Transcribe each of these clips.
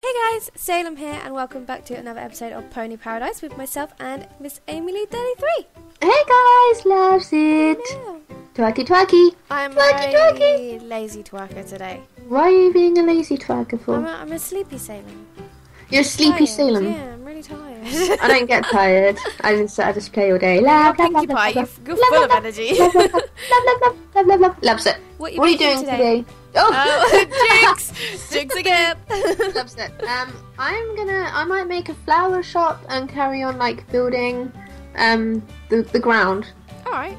Hey guys, Salem here, and welcome back to another episode of Pony Paradise with myself and Miss AmyLee33. Hey guys, loves it. Twerky twerky. I'm Twerky, very lazy twerker today. Why are you being a lazy twerker I'm for? a, I'm a sleepy Salem. You're a sleepy Tired, Salem. Yeah, I'm really tired. I don't get tired. I just I just play all day. Love, love, love, love, you're, love, you're love, full of energy. love, love, love, love, love, love, love, love. Loves it. What, you What are you doing today? Oh, Oh, jinx! Jinx again! loves it. Um, I'm gonna. I might make a flower shop and carry on like building, um, the the ground. Alright,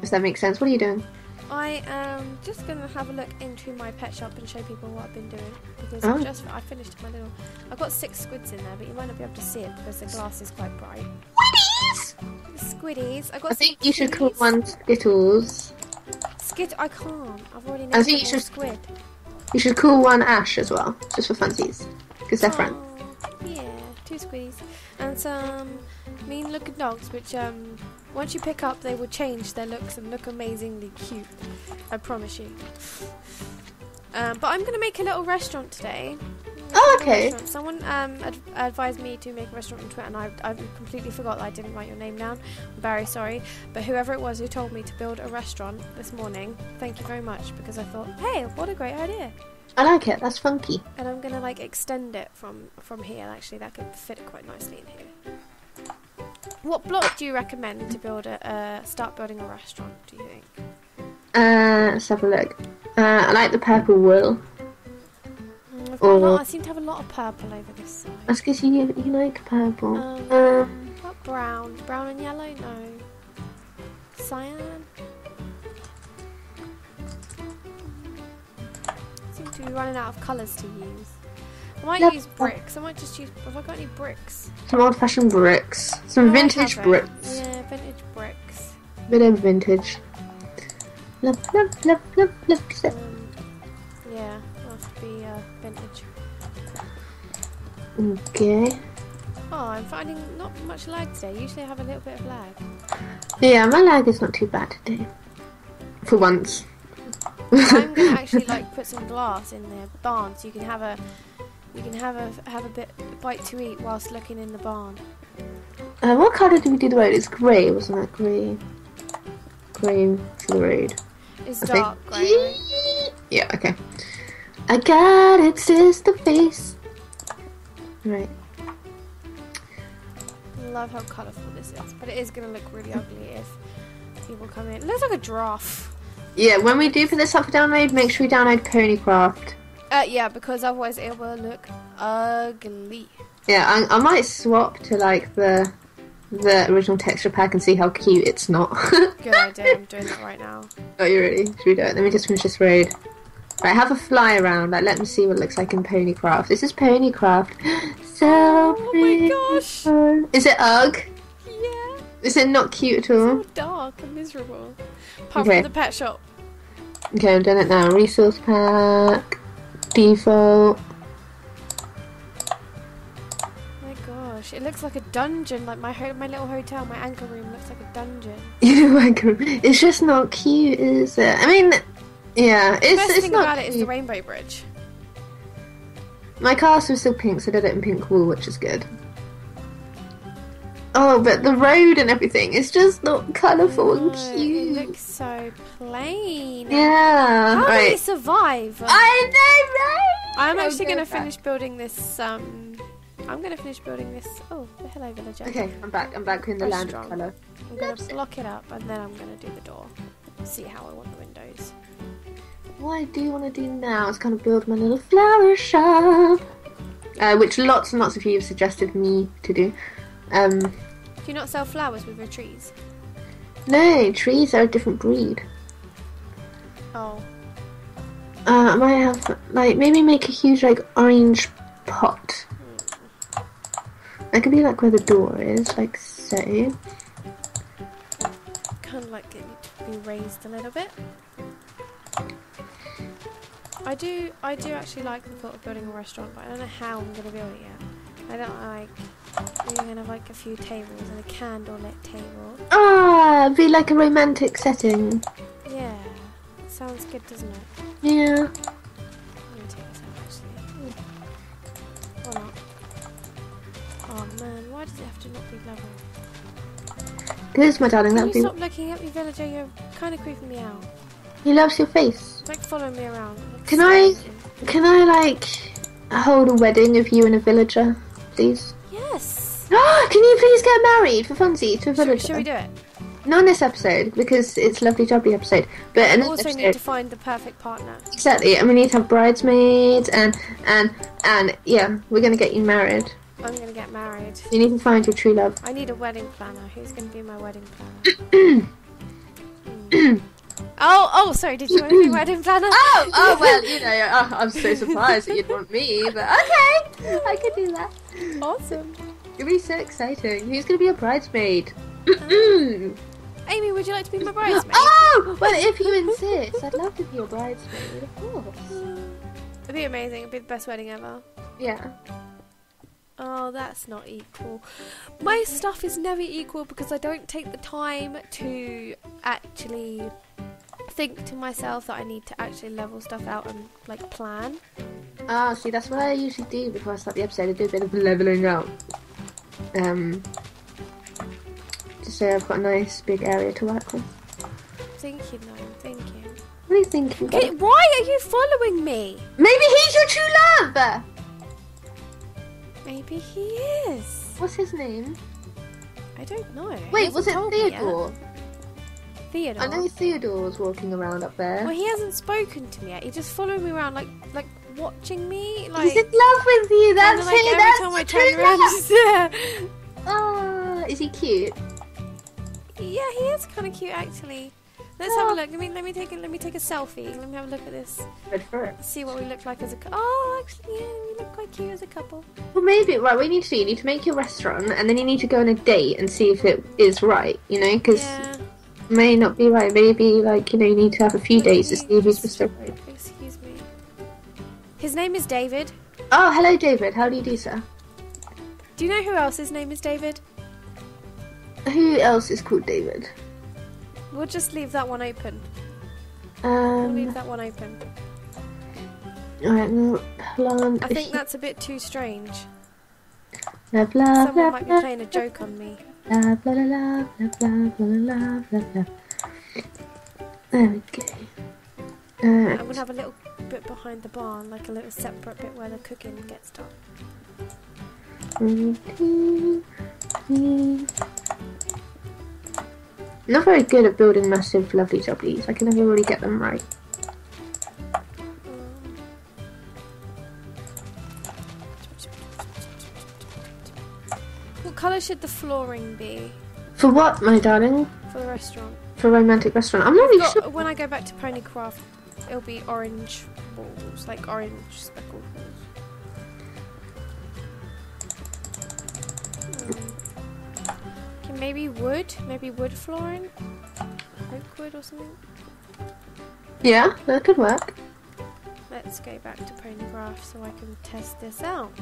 Does that make sense? What are you doing? I am just going to have a look into my pet shop and show people what I've been doing. Because Oh. I've just, I finished my little, I've got six squids in there, but you might not be able to see it because the glass is quite bright. Squiddies. Squiddies, I got I think you should call one Skittles. Skid, I can't. I've already named I think you should- squid. You should call one Ash as well, just for funsies, because they're oh, friends. Yeah, two squiddies and some mean-looking dogs, which um, once you pick up, they will change their looks and look amazingly cute. I promise you. Um, but I'm gonna make a little restaurant today. Oh, okay. Someone um, ad- advised me to make a restaurant on Twitter, and I, I completely forgot that I didn't write your name down. I'm very sorry. But whoever it was who told me to build a restaurant this morning, thank you very much because I thought, hey, what a great idea. I like it. That's funky. And I'm gonna like extend it from from here. Actually, that could fit quite nicely in here. What block do you recommend to build a uh, start building a restaurant? Do you think? Uh, let's have a look. Uh, I like the purple wool. Mm, I've got a lot, I seem to have a lot of purple over this side. That's because you you like purple. Um, Um, What brown? Brown and yellow? No. Cyan? Seem to be running out of colours to use. I might Yep. use bricks. I might just use. Have I got any bricks? some old-fashioned bricks. Some No, I vintage bricks. Yeah, vintage bricks. Bit of vintage. Love, love, love, love. love. Um, yeah, to be uh, vintage. Okay. Oh, I'm finding not much lag today. Usually I have a little bit of lag. Yeah, my lag is not too bad today. For once. I'm gonna actually like put some glass in the barn so you can have a you can have a have a bit bite to eat whilst looking in the barn. Uh, what colour did we do the road? It's grey, wasn't it? Grey. Grey for the road. It's I dark grey. right? Yeah, okay. I got it, sister face. Right. Love how colourful this is, but it is gonna look really ugly if people come in. It looks like a giraffe. Yeah, when we do put this up for download, make sure we download Ponycraft. Uh, yeah, because otherwise it will look ugly. Yeah, I, I might swap to like the the original texture pack and see how cute it's not. Good idea. I'm doing that right now. oh, you ready? Should we do it? Let me just finish this road. Right, have a fly around. Like, let me see what it looks like in Ponycraft. This is Ponycraft. So pretty. Oh my gosh. Is it ugh? Yeah. Is it not cute at all? So dark and miserable. Apart Okay. from the pet shop. Okay, I'm doing it now. Resource pack, default. My gosh, it looks like a dungeon. Like my ho- my little hotel, my anchor room looks like a dungeon. You know, like, it's just not cute, is it? I mean, yeah, The it's best it's thing not about it is the rainbow bridge. My castle is still pink, so I did it in pink wool, which is good. Oh, but the road and everything is just not colourful and cute. It looks so plain. Yeah, How right. it survive? I know, right? I'm actually going to finish building this. Um, I'm going to finish building this. Oh, the hello villager. Okay, I'm back. I'm back in the land of colour. I'm going to block it up and then I'm going to do the door. See how I want the windows. What I do want to do now is kind of build my little flower shop, uh, which lots and lots of you have suggested me to do. Um, Do you not sell flowers with your trees? no, trees are a different breed. Oh, Uh, I might have like maybe make a huge like orange pot. That could be like where the door is, like so. kind of like it need to be raised a little bit. I do, I do actually like the thought of building a restaurant, but I don't know how I'm gonna build it yet. I don't like. I'm gonna have like a few tables and a candlelit table. Ah, be like a romantic setting. Yeah, sounds good, doesn't it? Yeah. I'm gonna take this out actually. Oh man, why does it have to not be level? Good, my darling. Can you be. stop looking at me, villager? You're kind of creeping me out. He loves your face. Like following me around. Can I- Can I like hold a wedding of you and a villager, please? Can you please get married for funsies to a Should, villager? should we do it? Not in this episode because it's lovely jubbly episode, but We also episode. need to find the perfect partner. Exactly, and we need to have bridesmaids and and and yeah, we're gonna get you married. I'm gonna get married. You need to find your true love. I need a wedding planner. Who's gonna be my wedding planner? Hmm. oh, oh, sorry. Did you want to be wedding planner? Oh, oh well, you know, oh, I'm so surprised that you'd want me, but okay, I could do that. awesome. It'd be so exciting. Who's gonna be a bridesmaid? Amy, would you like to be my bridesmaid? oh, well, if you insist, I'd love to be your bridesmaid, of course. It'd be amazing. It'd be the best wedding ever. Yeah. Oh, that's not equal. My stuff is never equal because I don't take the time to actually think to myself that I need to actually level stuff out and like plan. Ah, see, that's what I usually do before I start the episode. I do a bit of leveling out. Um, just so I've got a nice big area to work with. Thinking though, thinking. What are you thinking? Okay, why are you following me? Maybe he's your true love. Maybe he is. What's his name? I don't know. Wait, was it told me yet. Theodore? Theodore. I know Theodore was walking around up there. Well, he hasn't spoken to me yet. He just following me around, like like watching me, like. he's in love with you. That's like it. every That's time I your turn true around. Oh, is he cute? Yeah, he is kind of cute actually. Let's have a oh. look. Let me let me take a let me take a selfie. Let me have a look at this. Good for it. See what we look like as a couple. Oh, actually, yeah, we look quite cute as a couple. Well, maybe. Right, We need to do, you need to make your restaurant, and then you need to go on a date and see if it is right. You know, because Yeah. it may not be right. Maybe like you know, you need to have a few days to see if he's Mr. Right. His name is David. Oh, hello, David. How do you do, sir? Do you know who else's name is David? Who else is called David? We'll just leave that one open. We'll leave Um, that one open. alright, plant. I think that's a bit too strange. Blah, blah, Someone blah, might be playing a joke on me. blah, blah, blah, blah, blah, blah, blah, blah, blah. There we go. Uh, I'm gonna have a little bit behind the barn, like a little separate bit where the cooking gets done. Not very good at building massive, lovely jobblies. I can never really get them right. What colour should the flooring be For what, my darling? for the restaurant? For a romantic restaurant? I'm not really sure. when I go back to Ponycraft, it'll be orange balls, like orange speckled balls. Okay, maybe wood, maybe wood flooring, oak wood or something. Yeah, that could work. Let's go back to Ponycraft so I can test this out.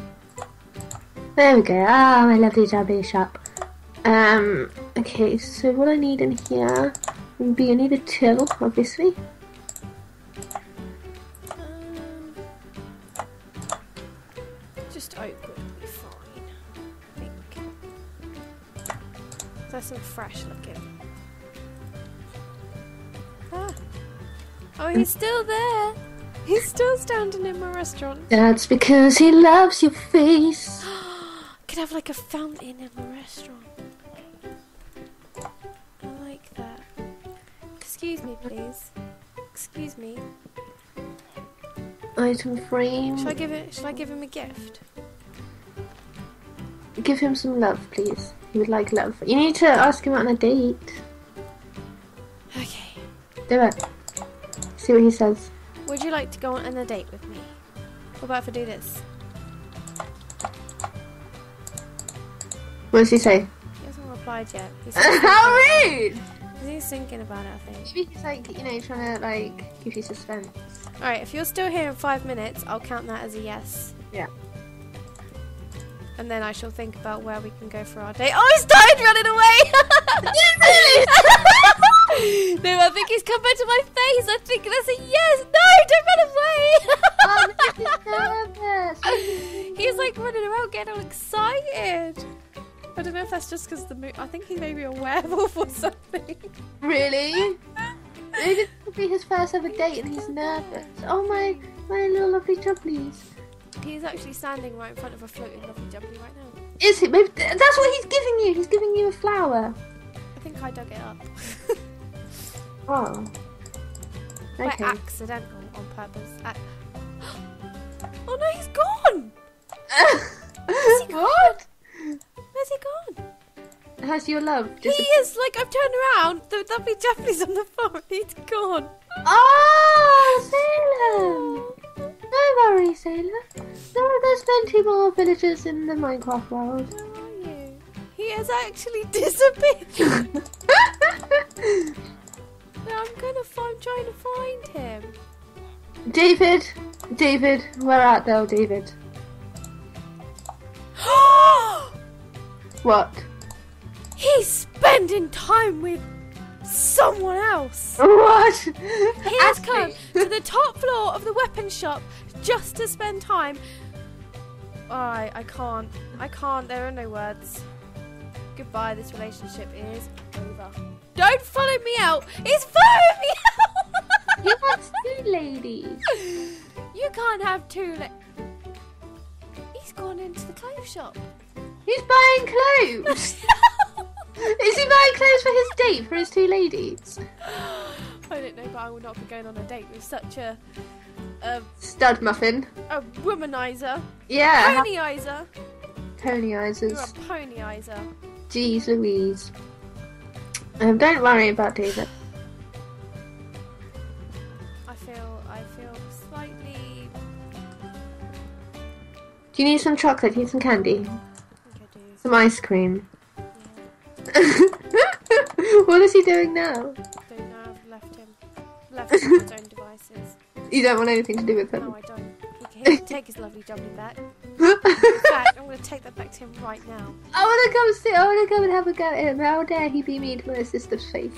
There we go. Ah, my lovely jobby shop. Um, okay, so what I need in here would be I need a till, obviously. He's still there. He's still standing in my restaurant. That's because he loves your face. Could have like a fountain in my restaurant. I like that. Excuse me, please. Excuse me. Item frame. Shall I give it? Shall I give him a gift? Give him some love, please. He would like love. You need to ask him out on a date. Okay. Do it. See what he says. Would you like to go on a date with me? What about if I do this? What does he say? He hasn't replied yet. He's thinking How rude! He's thinking about it, I think. Maybe he's like, you know, trying to like give you suspense. Alright, if you're still here in five minutes, I'll count that as a yes. Yeah. And then I shall think about where we can go for our date. Oh, he started running away! no, I think he's come back to my face. I think that's a yes. No, don't run away! oh He's nervous. He's like running around getting all excited. I don't know if that's just because the mo- I think he may be a werewolf or something. Really? Maybe this be his first ever date and he's nervous. Oh my, my little lovely jubblies. He's actually standing right in front of a floating lovely jubbly right now. Is he? Maybe that's what he's giving you. He's giving you a flower. I think I dug it up. Oh. By Okay. accidental, on purpose. Uh, Ac- oh no, he's gone! he gone? what? Where's he gone? Has your love He is like I've turned around. The lovely jubbly's on the floor. He's gone. Oh, Salem! No worries, Salem. There, there's plenty more villagers in the Minecraft world. Where are you? He has actually disappeared. I'm gonna find trying to find him. David, David, where art thou, David? What? He's spending time with someone else. What? He has come to the top floor of the weapon shop just to spend time. I I can't. I can't. There are no words. Goodbye. This relationship is over. Don't follow me out. He's following me out! He out. wants two ladies. you can't have two. Le- He's gone into the clothes shop. He's buying clothes. Is he buying clothes for his date for his two ladies? I don't know, but I will not be going on a date with such a a, Stud muffin. a womanizer, Yeah. ponyizer. Tony You're a ponyizer. Jeez Louise. Um, don't worry about David. I feel I feel slightly. Do you need some chocolate? Do you need some candy? I think I do. Some ice cream? Yeah. what is he doing now? Don't know. I've left him. Left him to his own devices. You don't want anything to do with him. No. I don't. He can, he can take his lovely jubbly back. Fact, I'm going to take that back to him right now. I want to come see. I want to go and have a go at him. How dare he be mean to my sister's face?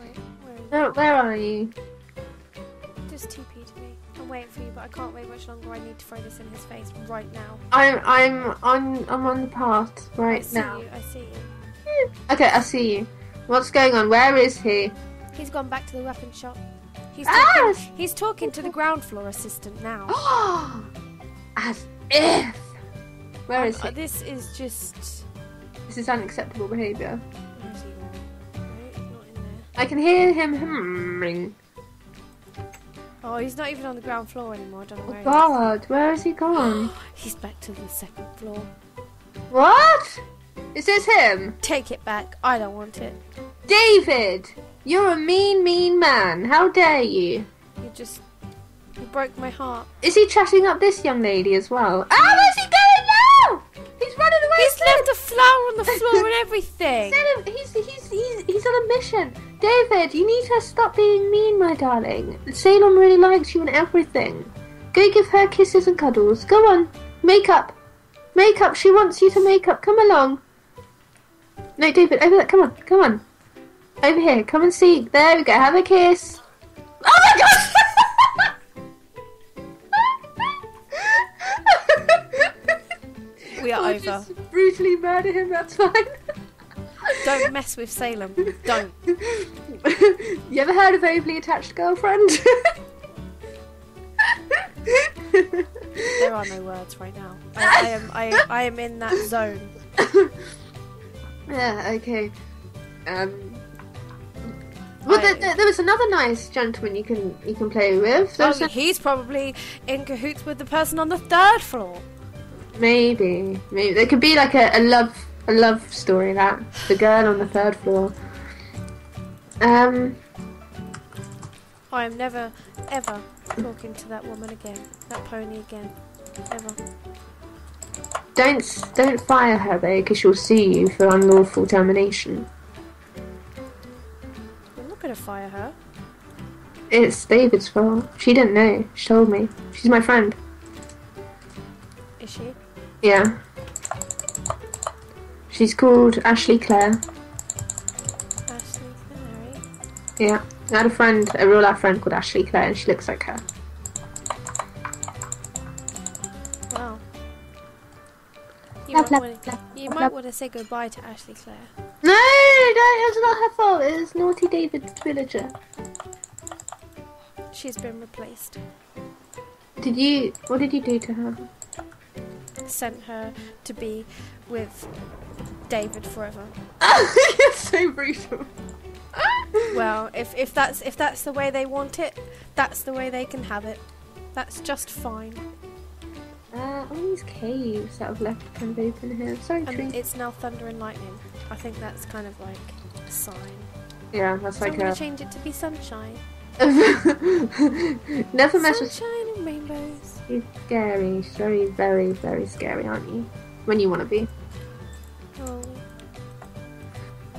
Wait, where is Where, where are you? Just TP to me. I'm waiting for you, but I can't wait much longer. I need to throw this in his face right now. I'm I'm on I'm on the path right I see now. you. I see you. Okay, I see you. What's going on? Where is he? He's gone back to the weapon shop. He's Ah! talking, he's talking to the ground floor assistant now. As if. Where is Uh, he? this is just. This is unacceptable behaviour. Where is he gone? No, he's not in there. I can hear him humming. Oh, he's not even on the ground floor anymore. I don't know Oh where God, where has he gone? He's back to the second floor. What? Is this him? Take it back. I don't want it. David! You're a mean, mean man. How dare you? You just. Broke my heart. Is he chatting up this young lady as well? Ah, where's he going now? He's running away. He's left a flower on the floor and everything. He's, he's, he's, he's on a mission. David, you need to stop being mean, my darling. Salem really likes you and everything. Go give her kisses and cuddles. Go on. Make up. Make up. She wants you to make up. Come along. No, David, over there. Come on. Come on. Over here. Come and see. There we go. Have a kiss. We are Or over. just brutally murder him. That's fine. Don't mess with Salem. Don't. you ever heard of overly attached girlfriend? There are no words right now. I, I am. I, I am in that zone. yeah, okay. Um. Well, I- there, there, there was another nice gentleman you can you can play with. There Oh, a- he's probably in cahoots with the person on the third floor. Maybe, maybe there could be like a, a love a love story that the girl on the third floor. Um. I am never, ever talking to that woman again. That pony again. Ever. Don't don't fire her though, because she'll sue you for unlawful termination. I'm not gonna fire her. It's David's fault. She didn't know. She told me. She's my friend. Is she? Yeah. She's called Ashley Clare. Ashley Clare. Yeah. I had a friend, a real life friend called Ashley Clare, and she looks like her. Wow. You, might, wanna, you might want to say goodbye to Ashley Clare. No, no, it's not her fault. It's Naughty David's villager. She's been replaced. Did you? What did you do to her? Sent her to be with David forever. You're so brutal. Well, if if that's if that's the way they want it, that's the way they can have it. That's just fine. Uh, all these caves that I've left kind of open here. Sorry, And tree. it's now thunder and lightning. I think that's kind of like a sign. Yeah, that's So I'm like gonna a. change it to be sunshine. Never mess with Sunshine and rainbows. She's scary. She's very, very, very scary, aren't you? When you want to be. Oh,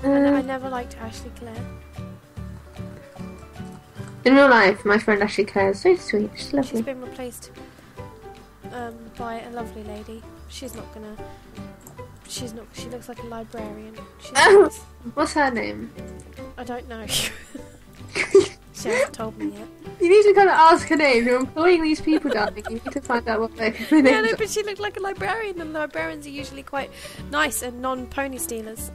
I, I Uh, never liked Ashley Clare. in real life, my friend Ashley Clare is so sweet. She's lovely. She's been replaced um, by a lovely lady. She's not gonna. She's not. She looks like a librarian. She's Oh. What's her name? I don't know. she hasn't told me yet. You need to kind of ask her name. You're employing these people, darling. You need to find out what their their Yeah, names no, but she looked like a librarian, and librarians are usually quite nice and non-pony stealers.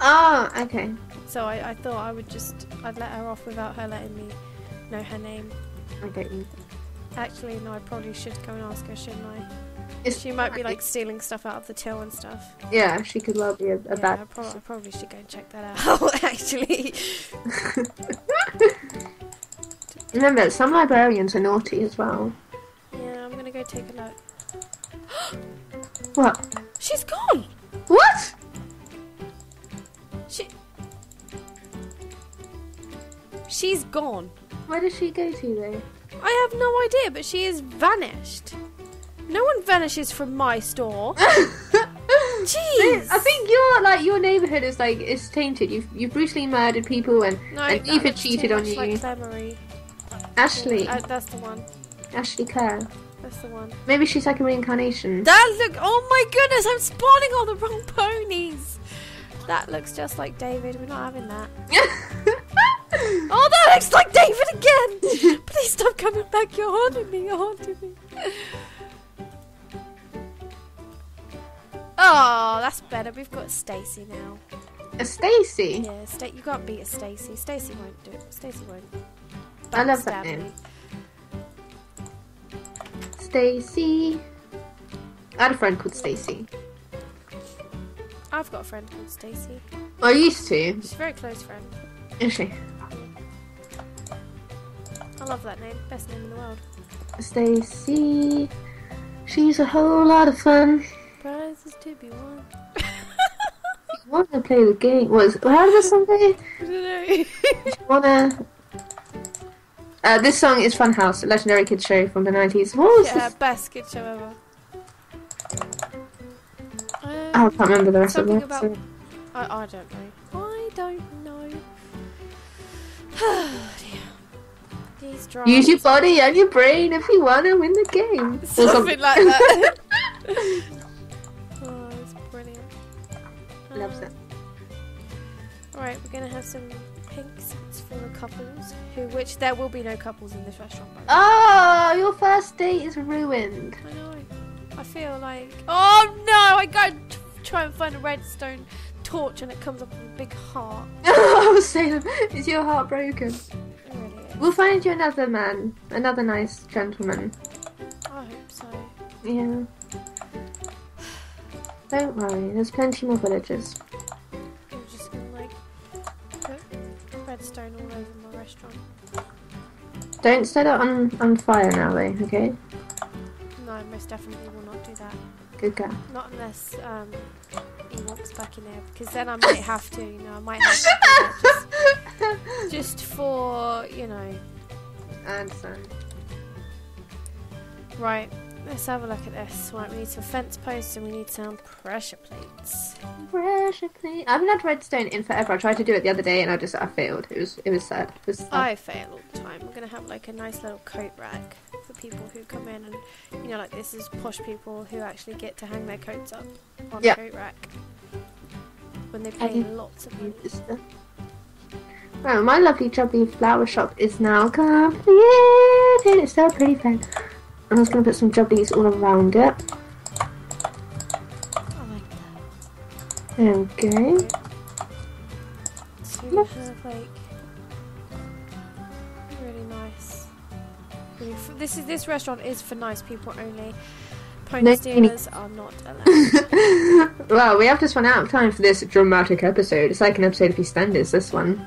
are. Oh, okay. So I, I thought I would just I'd let her off without her letting me know her name. I get you. Actually, no, I probably should go and ask her, shouldn't I? It's She might be like stealing stuff out of the till and stuff. Yeah, she could well be a, a yeah, bad. I, prob- I probably should go and check that out. Actually, Remember, some librarians are naughty as well. yeah, I'm gonna go take a look. What? She's gone. What? She. She's gone. Where did she go to though? I have no idea, but she is vanished. No one vanishes from my store. Jeez. I think your like your neighborhood is like it's tainted. You've you've brutally murdered people and no, and Eva cheated on much Like you. Ashley, Uh, that's the one. Ashley Kerr. That's the one. Maybe she's like a reincarnation. That look. Oh my goodness! I'm spawning all the wrong ponies. That looks just like David. We're not having that. Oh, that looks like David again. Please stop coming back. You're haunting me. You're haunting me. Oh, that's better. We've got Stacy now. a Stacy. Yeah, Sta- you can't beat a Stacy. Stacy won't do it. Stacy won't. I love that name. me. Stacy. I had a friend called Stacy. I've got a friend called Stacy. I used to. She's a very close friend. Is she? I love that name. Best name in the world. Stacy. She's a whole lot of fun. Prizes to be won. Want to play the game? Was how did this song go? I. Wanna? Uh, this song is Funhouse, a legendary kids show from the nineties. What was yeah, this? best kid show ever. Oh, I Um, can't remember the rest of it. about- so- I, I don't know. I don't know. These drums. Use your body and your brain if you want to win the game. Or Something like that. Loves it. Alright, we're gonna have some pink seats for the couples, who which there will be no couples in this restaurant. By the way. Oh, your first date is ruined. I know. I feel like. Oh no! I go and try and find a redstone torch, and it comes up with a big heart. oh, saying, is your heart broken? Really. We'll find you another man, another nice gentleman. I hope so. Yeah. Don't worry, there's plenty more villagers. I'm just gonna like put redstone all over my restaurant. Don't set it on, on fire now, though, okay? No, I most definitely will not do that. Good girl. Not unless um, he walks back in there, because then I might have to. You know, I might have to just, just for you know. I understand. Right. Let's have a look at this. Right, we need some fence posts and we need some pressure plates. Pressure plate. I haven't had redstone in forever. I tried to do it the other day and I just I failed. It was it was sad. It was sad. I fail all the time. We're gonna have like a nice little coat rack for people who come in and you know, like this is posh people who actually get to hang their coats up on Yeah. a coat rack when they pay lots of money. Well, my lovely jubbly flower shop is now completed. It's so pretty, friend. I'm just gonna put some jubblies all around it. Okay. So we have like really nice. Really this is this restaurant is for nice people only. Pony No, stealers are not allowed. well, we have just run out of time for this dramatic episode. It's like an episode of EastEnders, this one.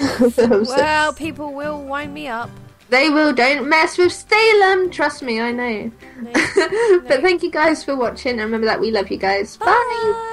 well, people will wind me up. They will. Don't mess with Salem. Trust me, I know. No. but thank you guys for watching. And remember that we love you guys. Bye. Bye.